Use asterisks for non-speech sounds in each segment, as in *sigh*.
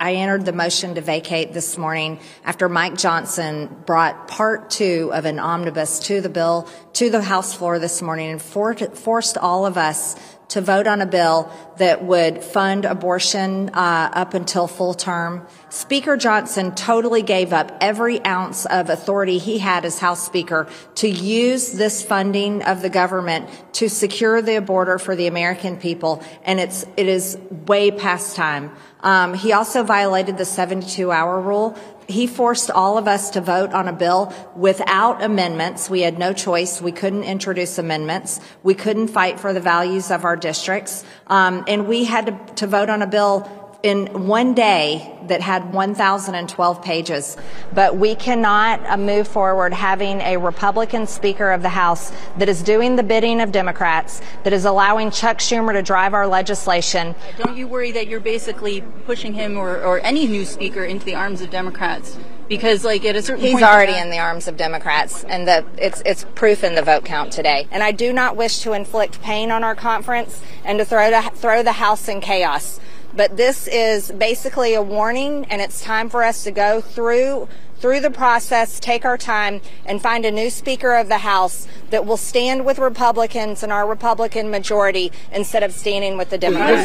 I entered the motion to vacate this morning after Mike Johnson brought part two of an omnibus to the bill to the House floor this morning and forced all of us to vote on a bill that would fund abortion uh, up until full term. Speaker Johnson totally gave up every ounce of authority he had as House Speaker to use this funding of the government to secure the border for the American people, and it's it is way past time. Um, he also violated the 72 hour rule he forced all of us to vote on a bill without amendments. We had no choice. We couldn't introduce amendments. We couldn't fight for the values of our districts. Um, and we had to, to vote on a bill in one day that had 1,012 pages. But we cannot uh, move forward having a Republican Speaker of the House that is doing the bidding of Democrats, that is allowing Chuck Schumer to drive our legislation. Don't you worry that you're basically pushing him or, or any new speaker into the arms of Democrats? Because, like, at a certain He's point, already in the arms of Democrats, and the, it's it's proof in the vote count today. And I do not wish to inflict pain on our conference and to throw the, throw the House in chaos. But this is basically a warning, and it's time for us to go through through the process, take our time, and find a new Speaker of the House that will stand with Republicans and our Republican majority instead of standing with the Democrats.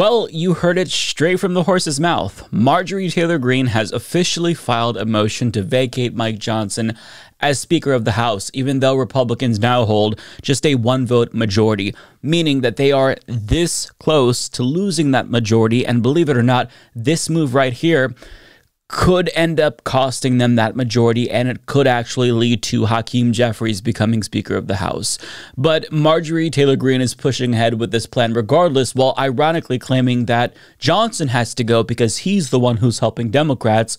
Well, you heard it straight from the horse's mouth. Marjorie Taylor Greene has officially filed a motion to vacate Mike Johnson as Speaker of the House, even though Republicans now hold just a one vote majority, meaning that they are this close to losing that majority. And believe it or not, this move right here could end up costing them that majority, and it could actually lead to Hakeem Jeffries becoming Speaker of the House. But Marjorie Taylor Greene is pushing ahead with this plan regardless, while ironically claiming that Johnson has to go because he's the one who's helping Democrats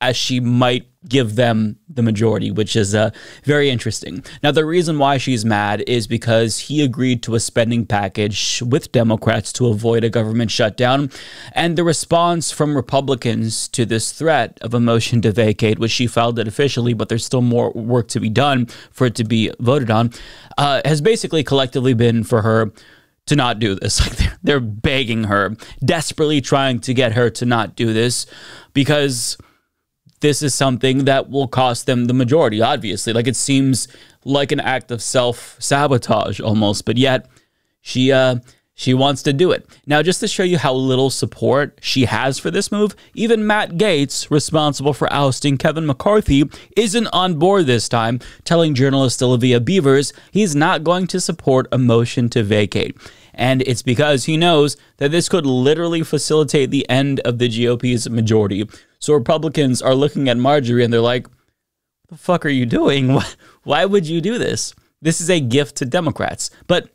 as she might give them the majority, which is uh, very interesting. Now, the reason why she's mad is because he agreed to a spending package with Democrats to avoid a government shutdown. And the response from Republicans to this threat of a motion to vacate, which she filed it officially, but there's still more work to be done for it to be voted on, uh, has basically collectively been for her to not do this. *laughs* Like they're, they're begging her, desperately trying to get her to not do this because this is something that will cost them the majority, obviously. Like it seems like an act of self sabotage almost, but yet she, uh, she wants to do it. Now, just to show you how little support she has for this move, even Matt Gaetz, responsible for ousting Kevin McCarthy, isn't on board this time, telling journalist Olivia Beavers he's not going to support a motion to vacate. And it's because he knows that this could literally facilitate the end of the GOP's majority. So Republicans are looking at Marjorie and they're like, what the fuck are you doing? *laughs* Why would you do this? This is a gift to Democrats. But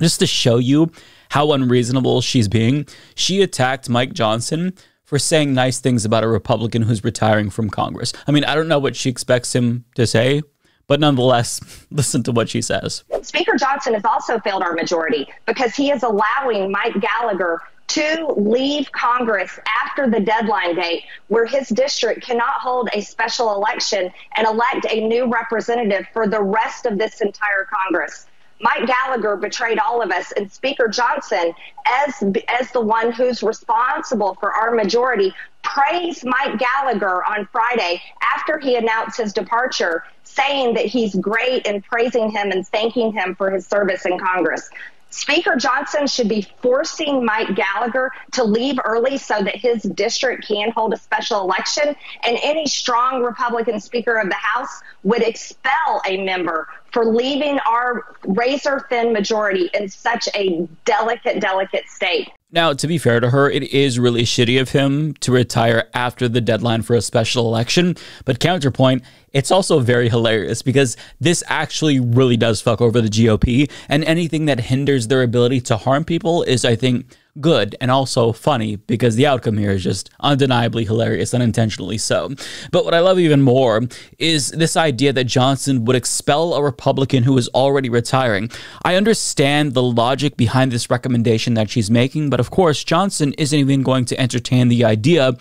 just to show you how unreasonable she's being, she attacked Mike Johnson for saying nice things about a Republican who's retiring from Congress. I mean, I don't know what she expects him to say, but nonetheless, *laughs* listen to what she says. Speaker Johnson has also failed our majority because he is allowing Mike Gallagher to leave Congress after the deadline date, where his district cannot hold a special election and elect a new representative for the rest of this entire Congress. Mike Gallagher betrayed all of us, and Speaker Johnson, as as the one who's responsible for our majority, praised Mike Gallagher on Friday after he announced his departure, saying that he's great and praising him and thanking him for his service in Congress. Speaker Johnson should be forcing Mike Gallagher to leave early so that his district can hold a special election. And any strong Republican Speaker of the House would expel a member for leaving our razor thin majority in such a delicate, delicate state. Now, to be fair to her, it is really shitty of him to retire after the deadline for a special election. But counterpoint, it's also very hilarious because this actually really does fuck over the GOP. And anything that hinders their ability to harm people is, I think, good and also funny because the outcome here is just undeniably hilarious, unintentionally so. But what I love even more is this idea that Johnson would expel a Republican who is already retiring. I understand the logic behind this recommendation that she's making, but of course, Johnson isn't even going to entertain the idea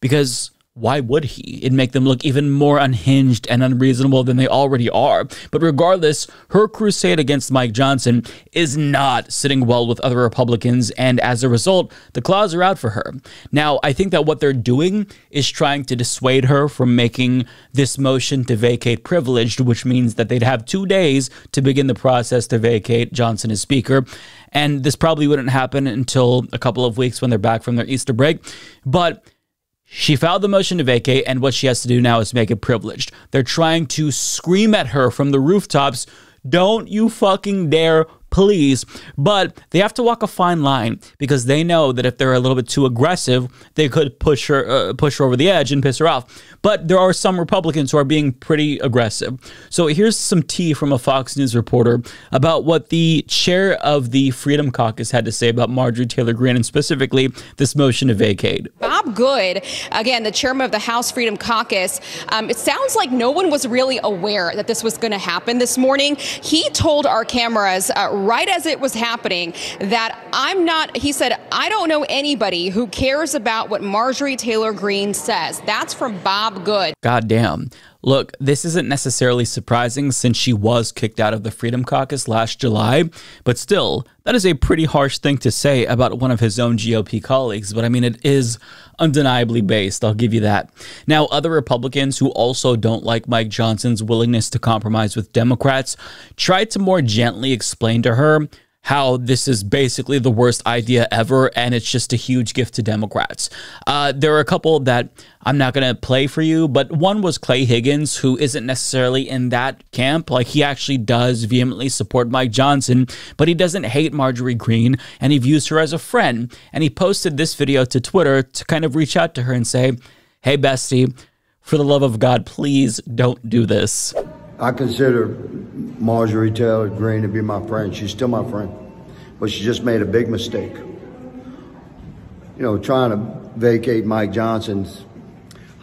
because why would he? It'd make them look even more unhinged and unreasonable than they already are. But regardless, her crusade against Mike Johnson is not sitting well with other Republicans, and as a result, the claws are out for her. Now, I think that what they're doing is trying to dissuade her from making this motion to vacate privileged, which means that they'd have two days to begin the process to vacate Johnson as Speaker. And this probably wouldn't happen until a couple of weeks when they're back from their Easter break. But she filed the motion to vacate, and what she has to do now is make it privileged. They're trying to scream at her from the rooftops don't you fucking dare please. But they have to walk a fine line because they know that if they're a little bit too aggressive, they could push her uh, push her over the edge and piss her off. But there are some Republicans who are being pretty aggressive. So here's some tea from a Fox News reporter about what the chair of the Freedom Caucus had to say about Marjorie Taylor Greene and specifically this motion to vacate. Bob Good, again, the chairman of the House Freedom Caucus, um, it sounds like no one was really aware that this was going to happen this morning. He told our cameras uh, right as it was happening that I'm not, he said, I don't know anybody who cares about what Marjorie Taylor Greene says. That's from Bob Good. Goddamn. Look, this isn't necessarily surprising since she was kicked out of the Freedom Caucus last July, but still, that is a pretty harsh thing to say about one of his own GOP colleagues. But I mean, it is undeniably based, I'll give you that. Now, other Republicans who also don't like Mike Johnson's willingness to compromise with Democrats tried to more gently explain to her how this is basically the worst idea ever and it's just a huge gift to Democrats. Uh, there are a couple that I'm not going to play for you, but one was Clay Higgins, who isn't necessarily in that camp. Like he actually does vehemently support Mike Johnson, but he doesn't hate Marjorie Greene and he views her as a friend. And he posted this video to Twitter to kind of reach out to her and say, Hey, bestie, for the love of God, please don't do this. I consider Marjorie Taylor Greene to be my friend. She's still my friend, but she just made a big mistake. You know, trying to vacate Mike Johnson's,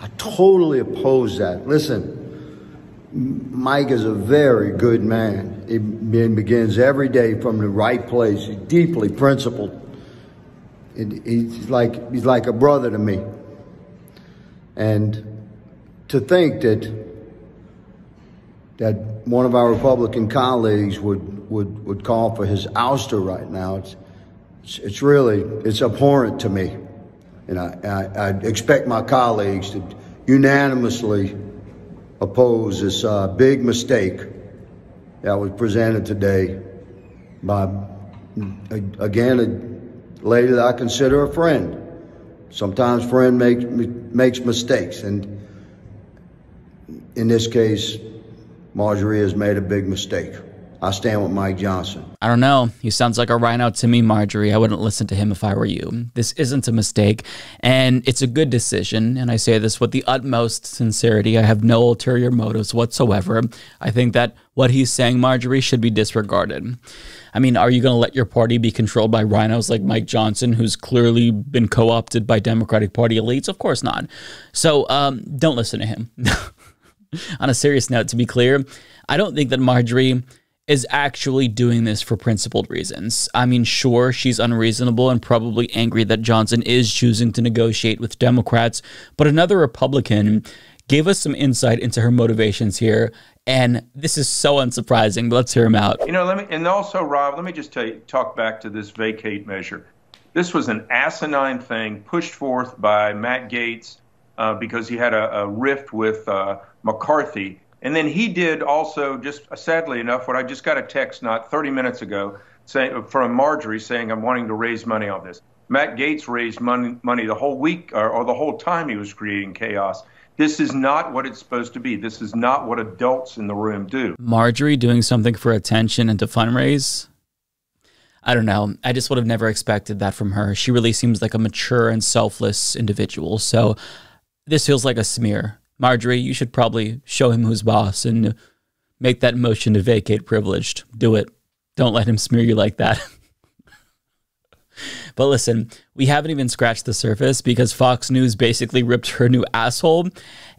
I totally oppose that. Listen, Mike is a very good man. He begins every day from the right place. He's deeply principled. He's like he's like a brother to me. And to think that that one of our Republican colleagues would, would, would call for his ouster right now. It's, it's, it's really, it's abhorrent to me. And I, I, I, expect my colleagues to unanimously oppose this uh, big mistake that was presented today by, again, a lady that I consider a friend. Sometimes friend makes, makes mistakes. And in this case, Marjorie has made a big mistake. I stand with Mike Johnson. I don't know. He sounds like a rhino to me, Marjorie. I wouldn't listen to him if I were you. This isn't a mistake, and it's a good decision. And I say this with the utmost sincerity. I have no ulterior motives whatsoever. I think that what he's saying, Marjorie, should be disregarded. I mean, are you going to let your party be controlled by rhinos like Mike Johnson, who's clearly been co opted by Democratic Party elites? Of course not. So um, don't listen to him. *laughs* on a serious note, to be clear, I don't think that Marjorie is actually doing this for principled reasons. I mean, sure, she's unreasonable and probably angry that Johnson is choosing to negotiate with Democrats, but another Republican gave us some insight into her motivations here. And this is so unsurprising, let's hear him out. You know, let me, and also, Rob, let me just tell you, talk back to this vacate measure. This was an asinine thing pushed forth by Matt Gaetz uh, because he had a, a rift with uh, McCarthy. And then he did also, just sadly enough, what I just got a text not 30 minutes ago saying, from Marjorie saying, I'm wanting to raise money on this. Matt Gaetz raised money, money the whole week or, or the whole time he was creating chaos. This is not what it's supposed to be. This is not what adults in the room do. Marjorie doing something for attention and to fundraise? I don't know. I just would have never expected that from her. She really seems like a mature and selfless individual. So this feels like a smear. Marjorie, you should probably show him who's boss and make that motion to vacate privileged. Do it. Don't let him smear you like that. *laughs* but listen, we haven't even scratched the surface because Fox News basically ripped her new asshole.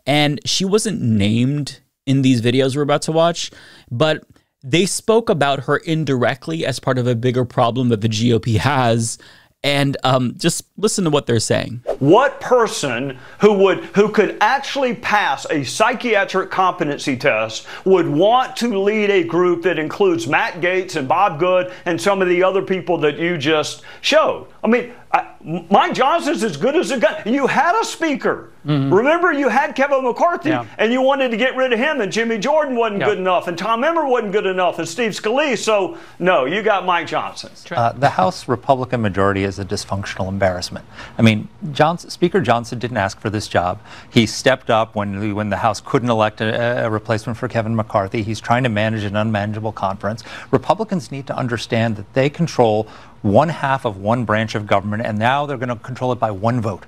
And she wasn't named in these videos we're about to watch, but they spoke about her indirectly as part of a bigger problem that the GOP has and um, just listen to what they're saying. What person who would who could actually pass a psychiatric competency test would want to lead a group that includes Matt Gaetz and Bob Good and some of the other people that you just showed? I mean, I, Mike Johnson's as good as a gun. You had a speaker. Mm-hmm. Remember, you had Kevin McCarthy, yeah. and you wanted to get rid of him, and Jimmy Jordan wasn't yeah. good enough, and Tom Emmer wasn't good enough, and Steve Scalise. So, no, you got Mike Johnson. Uh, the House Republican majority is a dysfunctional embarrassment. I mean, Johnson, Speaker Johnson didn't ask for this job. He stepped up when, when the House couldn't elect a, a replacement for Kevin McCarthy. He's trying to manage an unmanageable conference. Republicans need to understand that they control one half of one branch of government, and now they're going to control it by one vote.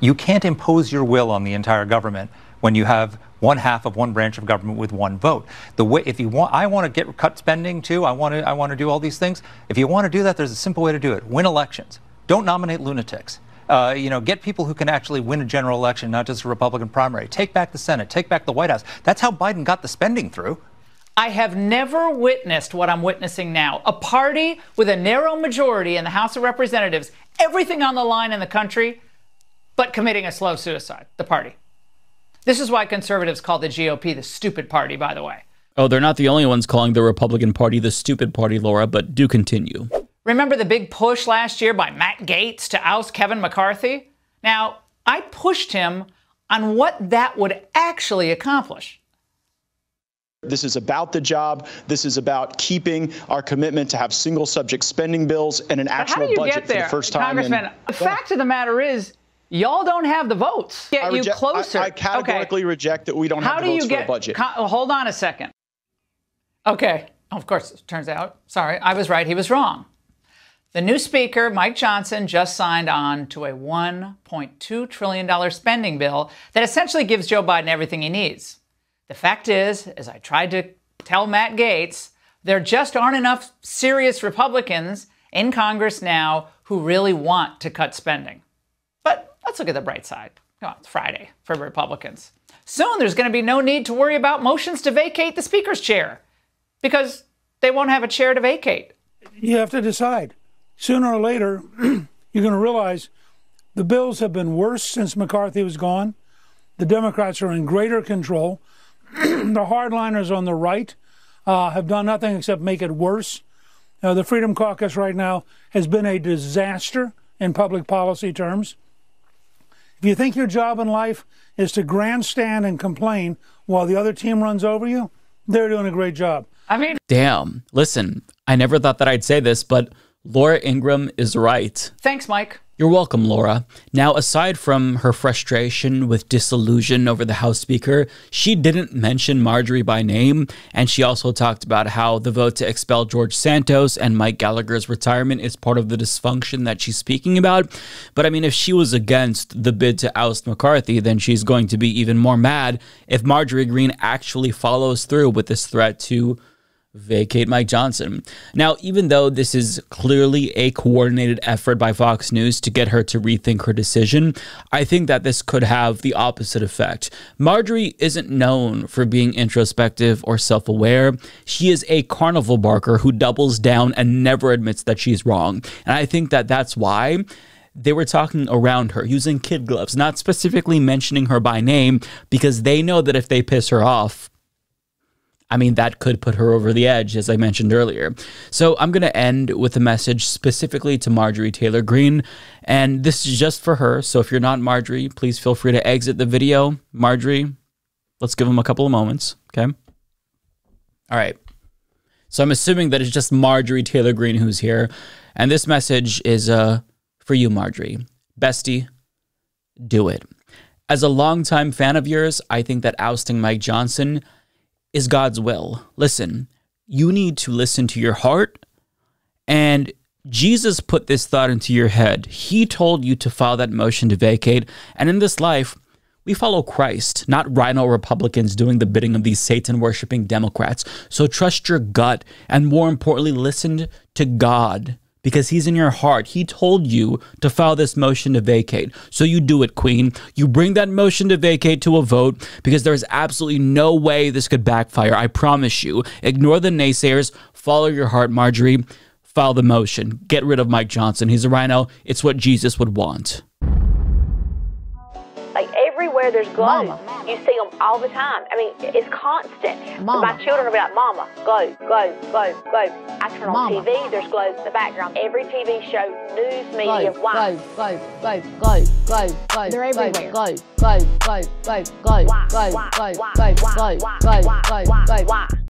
You can't impose your will on the entire government when you have one half of one branch of government with one vote. The way, if you want, I want to get cut spending too. I want to, I want to do all these things. If you want to do that, there's a simple way to do it: win elections. Don't nominate lunatics. Uh, you know, get people who can actually win a general election, not just a Republican primary. Take back the Senate. Take back the White House. That's how Biden got the spending through. I have never witnessed what I'm witnessing now a party with a narrow majority in the House of Representatives, everything on the line in the country, but committing a slow suicide, the party. This is why conservatives call the GOP the stupid party, by the way. Oh, they're not the only ones calling the Republican Party the stupid party, Laura, but do continue. Remember the big push last year by Matt Gaetz to oust Kevin McCarthy? Now, I pushed him on what that would actually accomplish. This is about the job. This is about keeping our commitment to have single subject spending bills and an actual budget for the first time. Congressman, in, the fact of the matter is, y'all don't have the votes. Get reject, you closer. I, I categorically okay. reject that we don't How have the do votes you get, for a budget. Con- oh, hold on a second. Okay. Of course, it turns out, sorry, I was right. He was wrong. The new speaker, Mike Johnson, just signed on to a $1.2 trillion spending bill that essentially gives Joe Biden everything he needs. The fact is, as I tried to tell Matt Gaetz, there just aren't enough serious Republicans in Congress now who really want to cut spending. But let's look at the bright side. Come on, it's Friday for Republicans. Soon there's going to be no need to worry about motions to vacate the Speaker's chair because they won't have a chair to vacate. You have to decide. Sooner or later, *clears throat* you're going to realize the bills have been worse since McCarthy was gone. The Democrats are in greater control. *clears throat* the hardliners on the right uh, have done nothing except make it worse. Uh, the Freedom Caucus right now has been a disaster in public policy terms. If you think your job in life is to grandstand and complain while the other team runs over you, they're doing a great job. I mean, damn. Listen, I never thought that I'd say this, but Laura Ingraham is right. Thanks, Mike. You're welcome, Laura. Now, aside from her frustration with disillusion over the House Speaker, she didn't mention Marjorie by name, and she also talked about how the vote to expel George Santos and Mike Gallagher's retirement is part of the dysfunction that she's speaking about. But I mean, if she was against the bid to oust McCarthy, then she's going to be even more mad if Marjorie Greene actually follows through with this threat to vacate Mike Johnson. Now, even though this is clearly a coordinated effort by Fox News to get her to rethink her decision, I think that this could have the opposite effect. Marjorie isn't known for being introspective or self aware. She is a carnival barker who doubles down and never admits that she's wrong. And I think that that's why they were talking around her using kid gloves, not specifically mentioning her by name, because they know that if they piss her off, I mean, that could put her over the edge, as I mentioned earlier. So I'm going to end with a message specifically to Marjorie Taylor Greene. And this is just for her. So if you're not Marjorie, please feel free to exit the video. Marjorie, let's give him a couple of moments. Okay. All right. So I'm assuming that it's just Marjorie Taylor Greene who's here. And this message is uh, for you, Marjorie. Bestie, do it. As a longtime fan of yours, I think that ousting Mike Johnson is God's will. Listen, you need to listen to your heart. And Jesus put this thought into your head. He told you to file that motion to vacate. And in this life, we follow Christ, not rhino Republicans doing the bidding of these Satan worshiping Democrats. So trust your gut and more importantly, listen to God because he's in your heart. He told you to file this motion to vacate. So you do it, Queen. You bring that motion to vacate to a vote because there's absolutely no way this could backfire. I promise you. Ignore the naysayers. Follow your heart, Marjorie. file the motion. Get rid of Mike Johnson. He's a rhino. It's what Jesus would want. There's glows, Mama. you see them all the time. I mean, it's constant. Mama. My children will be like, Mama, glow, glow, glow, glow. I turn on. TV, there's glows in the background. Every TV show, news media, why? Glow, glow, glow, glow, glow, glow. They're everywhere. Glow, glow, glow, glow, glow, glow, glow, glow, glow, glow, glow, glow, glow.